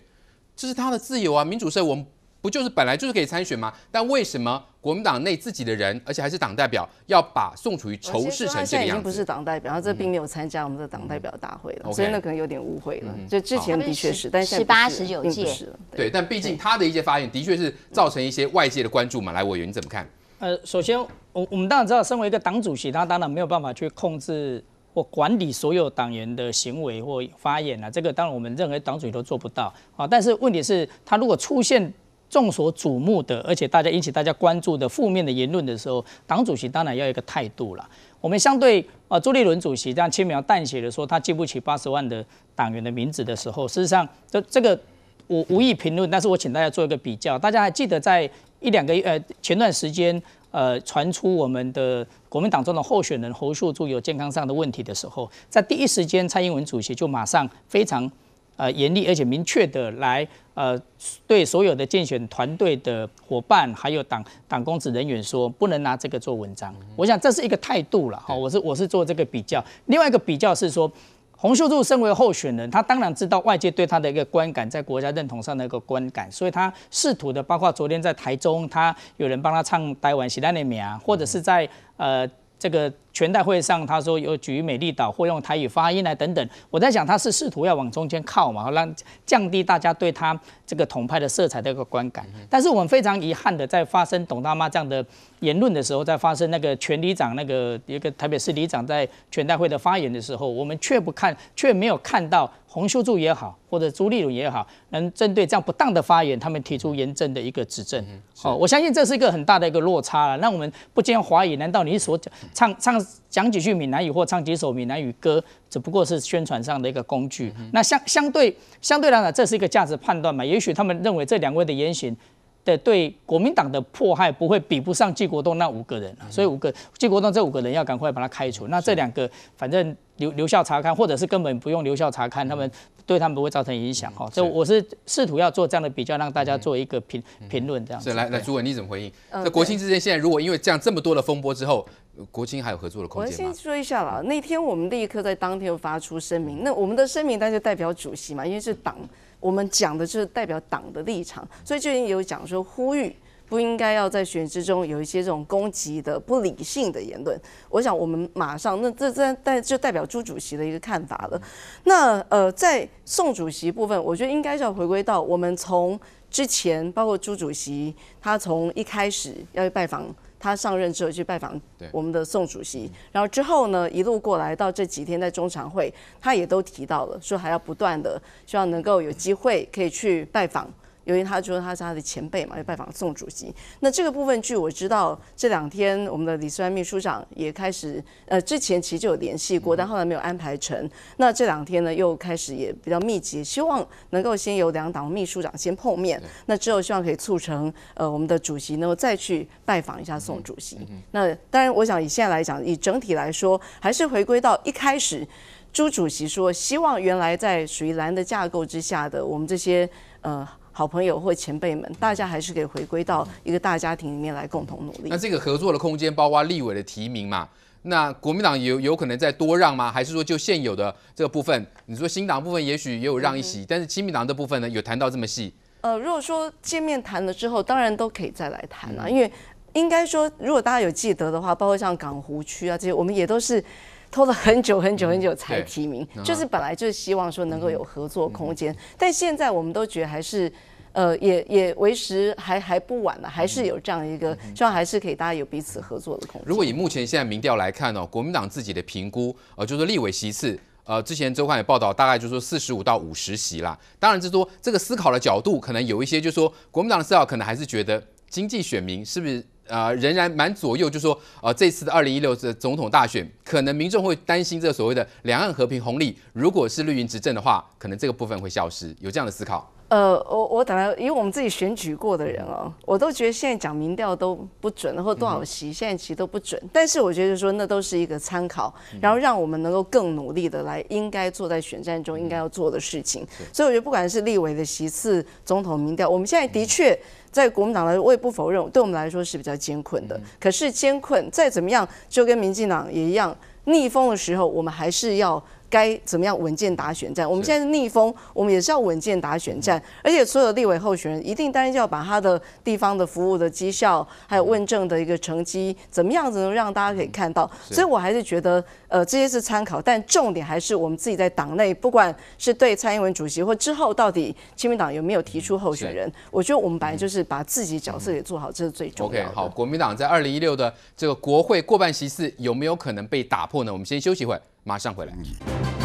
Speaker 1: 这是他的自由啊，民主社会我们。不就是本来就是可以参选吗？但为什么国国民党内自己的人，而且还是党代表，要把宋楚瑜仇视成这个
Speaker 3: 现在已经。不是党代表，他这并没有参加我们的党代表大会了
Speaker 1: ，OK
Speaker 3: 所以那可能有点误会了
Speaker 1: 嗯。
Speaker 3: 就之前的确是，但现在不
Speaker 8: 18
Speaker 3: 是
Speaker 8: 19届
Speaker 3: 并不是了。
Speaker 1: 对，但毕竟他的一些发言的确是造成一些外界的关注嘛。来，委员你怎么看？
Speaker 2: 呃，首先，我我们当然知道，身为一个党主席，他当然没有办法去控制或管理所有党员的行为或发言啊，这个当然我们任何党主席都做不到啊。但是问题是，他如果出现众所瞩目的，而且大家引起大家关注的负面的言论的时候，党主席当然要有一个态度了。我们相对啊，朱立伦主席这样轻描淡写的说他记不起八十万的党员的名字的时候，事实上这这个我无意评论，但是我请大家做一个比较。大家还记得在一两个月呃前段时间呃传出我们的国民党中的候选人侯秀柱有健康上的问题的时候，在第一时间蔡英文主席就马上非常呃严厉而且明确的来呃对所有的竞选团队的伙伴还有党党公职人员说，不能拿这个做文章。我想这是一个态度了哈，我是我是做这个比较。另外一个比较是说。洪秀柱身为候选人，他当然知道外界对他的一个观感，在国家认同上的一个观感，所以他试图的，包括昨天在台中，他有人帮他唱台湾喜兰的名，或者是在呃这个全代会上，他说有举美丽岛或用台语发音来等等。我在想，他是试图要往中间靠嘛，让降低大家对他这个统派的色彩的一个观感。但是我们非常遗憾的，在发生董大妈这样的言论的时候，在发生那个全里长那个一个台北市里长在全代会的发言的时候，我们却不看，却没有看到洪秀柱也好，或者朱立伦也好，能针对这样不当的发言，他们提出严正的一个指正。哦，我相信这是一个很大的一个落差了，那我们不禁怀疑，难道你所讲唱唱讲几句闽南语或唱几首闽南语歌，只不过是宣传上的一个工具？那相相对相对来讲，这是一个价值判断嘛？也许他们认为这两位的言行。的对国民党的迫害不会比不上季国栋那五个人啊，所以五个季国栋这五个人要赶快把他开除。那这两个反正留留校查看，或者是根本不用留校查看，他们对他们不会造成影响哈。所以我是试图要做这样的比较，让大家做一个评评论这样子。
Speaker 1: 是来来，朱文你怎么回应？
Speaker 3: 嗯
Speaker 1: 在国庆之间，现在如果因为这样这么多的风波之后，呃国庆还有合作的空
Speaker 3: 我
Speaker 1: 间吗
Speaker 3: 先？说一下啦，那天我们立刻在当天就发出声明，那我们的声明单就代表主席嘛，因为是党，我们讲的就是代表党的立场，所以就已经有讲说呼吁。不应该要在选之中有一些这种攻击的、不理性的言论。我想我们马上，那这这代就代表朱主席的一个看法了。那呃，在宋主席部分，我觉得应该是要回归到我们从之前，包括朱主席，他从一开始要去拜访。他上任之后去拜访我们的宋主席，然后之后呢，一路过来到这几天在中常会，他也都提到了，说还要不断的希望能够有机会可以去拜访。由于他说他是他的前辈嘛，要拜访宋主席。那这个部分，据我知道，这两天我们的李思安秘书长也开始，呃，之前其实就有联系过，但后来没有安排成。那这两天呢，又开始也比较密集，希望能够先由两党秘书长先碰面，那之后希望可以促成，呃，我们的主席能够再去拜访一下宋主席。那当然，我想以现在来讲，以整体来说，还是回归到一开始。朱主席说，希望原来在属于蓝的架构之下的我们这些呃好朋友或前辈们，大家还是可以回归到一个大家庭里面来共同努力。
Speaker 1: 那这个合作的空间包括立委的提名嘛？那国民党有有可能再多让吗？还是说就现有的这个部分，你说新党部分也许也有让一席，但是亲民党这部分呢，有谈到这么细？
Speaker 3: 呃，如果说见面谈了之后，当然都可以再来谈啊，因为应该说，如果大家有记得的话，包括像港湖区啊这些，我们也都是。拖了很久很久很久才提名，就是本来就是希望说能够有合作空间，但现在我们都觉得还是，呃，也也为时还还不晚了，还是有这样一个，希望还是可以大家有彼此合作的空间。
Speaker 1: 如果以目前现在民调来看哦，国民党自己的评估，呃，就是立委席次，呃，之前周刊也报道，大概就是说四十五到五十席啦。当然，是说这个思考的角度，可能有一些，就是说国民党的思考可能还是觉得经济选民是不是？呃，仍然蛮左右，就说呃，这次的二零一六的总统大选，可能民众会担心这所谓的两岸和平红利，如果是绿营执政的话，可能这个部分会消失，有这样的思考。
Speaker 3: 呃，我我等下，因为我们自己选举过的人哦，我都觉得现在讲民调都不准，或多少席，现在其实都不准。但是我觉得说那都是一个参考，然后让我们能够更努力的来应该做在选战中应该要做的事情。所以我觉得不管是立委的席次、总统民调，我们现在的确在国民党来，我也不否认，对我们来说是比较艰困的。可是艰困再怎么样，就跟民进党也一样。逆风的时候，我们还是要该怎么样稳健打选战。我们现在是逆风，我们也是要稳健打选战，而且所有立委候选人一定当然就要把他的地方的服务的绩效，还有问政的一个成绩，怎么样子能让大家可以看到。所以我还是觉得，呃，这些是参考，但重点还是我们自己在党内，不管是对蔡英文主席或之后到底亲民党有没有提出候选人，我觉得我们本来就是把自己角色给做好，这是最重要的。
Speaker 1: OK，好，国民党在二零一六的这个国会过半席次有没有可能被打破呢？我们先休息一会儿，马上回来。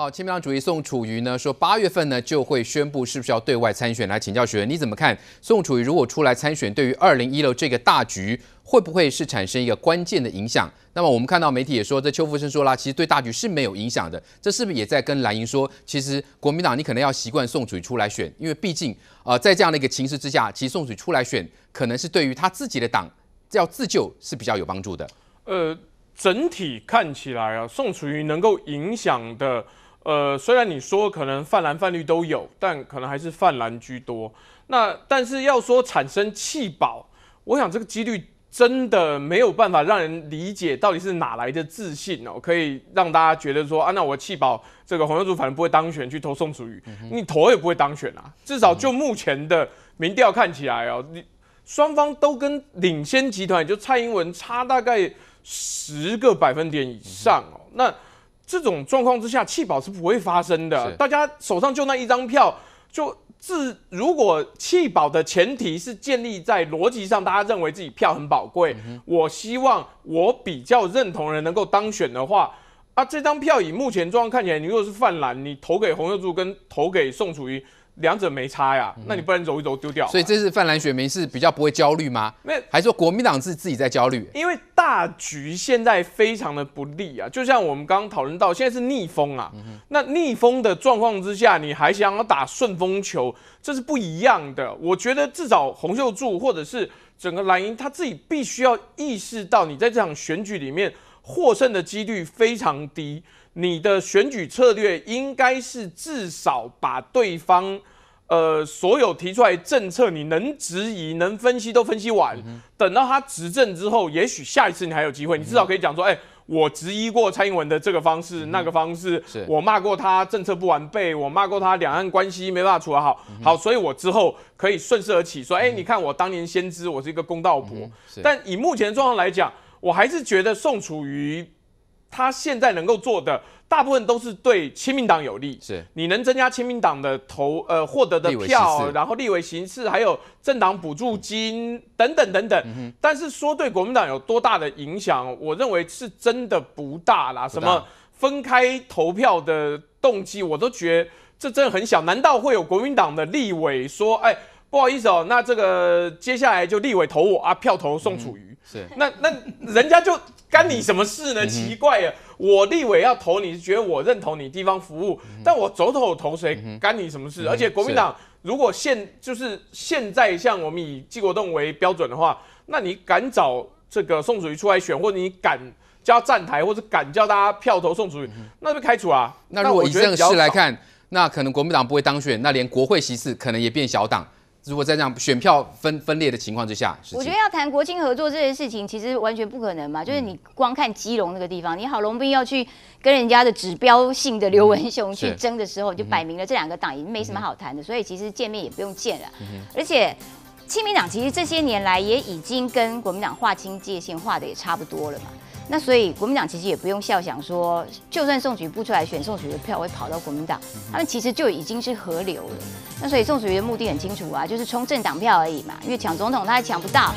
Speaker 1: 好，亲民党主席宋楚瑜呢说，八月份呢就会宣布是不是要对外参选。来请教学员，你怎么看？宋楚瑜如果出来参选，对于二零一六这个大局会不会是产生一个关键的影响？那么我们看到媒体也说，这邱福生说啦，其实对大局是没有影响的。这是不是也在跟蓝营说，其实国民党你可能要习惯宋楚瑜出来选，因为毕竟呃在这样的一个情势之下，其实宋楚瑜出来选，可能是对于他自己的党要自救是比较有帮助的。
Speaker 4: 呃，整体看起来啊，宋楚瑜能够影响的，呃，虽然你说可能泛蓝泛绿都有，但可能还是泛蓝居多。那但是要说产生弃保，我想这个几率真的没有办法让人理解到底是哪来的自信哦，可以让大家觉得说啊，那我弃保这个洪秀柱反正不会当选，去投宋楚瑜，你投也不会当选啊。至少就目前的民调看起来哦，你双方都跟领先集团，也就蔡英文差大概十个百分点以上哦。那这种状况之下，弃保是不会发生的。大家手上就那一张票，就自如果弃保的前提是建立在逻辑上，大家认为自己票很宝贵，我希望我比较认同人能够当选的话。啊，这张票以目前状况看起来，你如果是泛蓝，你投给洪秀柱跟投给宋楚瑜，两者没差呀，那你不然揉一揉丢掉。
Speaker 1: 所以这次泛蓝选民是比较不会焦虑吗？
Speaker 4: 那
Speaker 1: 还是说国民党是自己在焦虑？
Speaker 4: 因为大局现在非常的不利啊，就像我们刚刚讨论到，现在是逆风啊。那逆风的状况之下，你还想要打顺风球，这是不一样的。我觉得至少洪秀柱或者是整个蓝营，他自己必须要意识到，你在这场选举里面获胜的几率非常低。你的选举策略应该是至少把对方。呃，所有提出来政策，你能质疑、能分析都分析完，等到他执政之后，也许下一次你还有机会，你至少可以讲说，哎、我质疑过蔡英文的这个方式、那个方式，我骂过他政策不完备，我骂过他两岸关系没办法处理好，好，所以我之后可以顺势而起，说，哎、你看我当年先知，我是一个公道伯。但以目前的状况来讲，我还是觉得宋楚瑜他现在能够做的。大部分都是对亲民党有利，
Speaker 1: 是
Speaker 4: 你能增加亲民党的投呃获得的票，然后立委形式，还有政党补助金等等等等。嗯、但是说对国民党有多大的影响，我认为是真的不大啦。什么分开投票的动机，我都觉得这真的很小。难道会有国民党的立委说，哎，不好意思哦，那这个接下来就立委投我啊，票投宋楚瑜？
Speaker 1: 嗯、是
Speaker 4: 那那人家就干你什么事呢？奇怪啊。我立委要投你，是觉得我认同你地方服务，嗯、但我走走投谁干你什么事？嗯、而且国民党如果现就是现在像我们以季国栋为标准的话，那你敢找这个宋楚瑜出来选，或者你敢叫站台，或者敢叫大家票投宋楚瑜，嗯、那被开除啊。
Speaker 1: 那如果以这个事来看，那可能国民党不会当选，那连国会席次可能也变小党。如果在这样选票分分裂的情况之下，
Speaker 8: 我觉得要谈国庆合作这件事情，其实完全不可能嘛。就是你光看基隆那个地方，你郝龙斌要去跟人家的指标性的刘文雄去争的时候，就摆明了这两个党已经没什么好谈的，所以其实见面也不用见了。而且，亲民党其实这些年来也已经跟国民党划清界限，划的也差不多了嘛。那所以国民党其实也不用笑想说，就算宋楚瑜不出来选，宋楚瑜的票会跑到国民党，他们其实就已经是河流了。那所以宋楚瑜的目的很清楚啊，就是冲政党票而已嘛，因为抢总统他还抢不到。